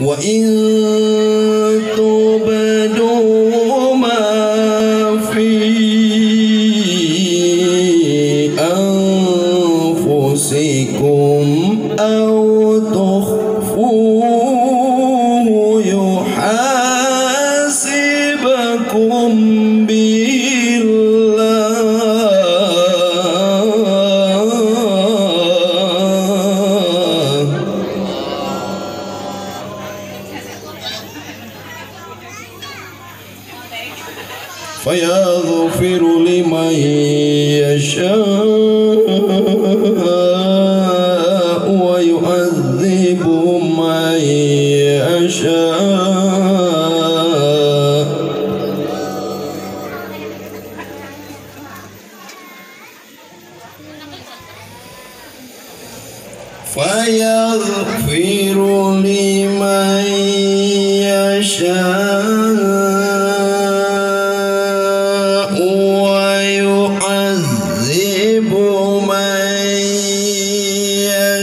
وإن تبدوا ما في أنفسكم أو تخفوه يحاسبكم فيغفر لمن يشاء ويعذب من يشاء. فيغفر لمن يشاء.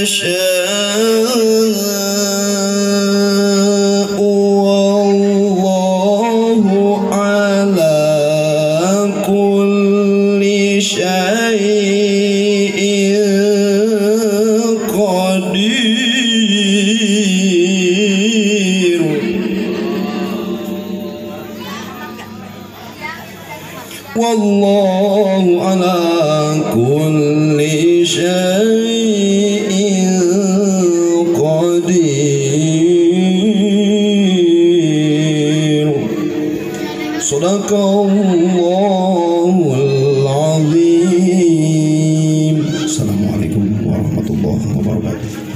يشاء والله على كل شيء قدير. والله على كل صدق الله العظيم. السلام عليكم ورحمة الله وبركاته.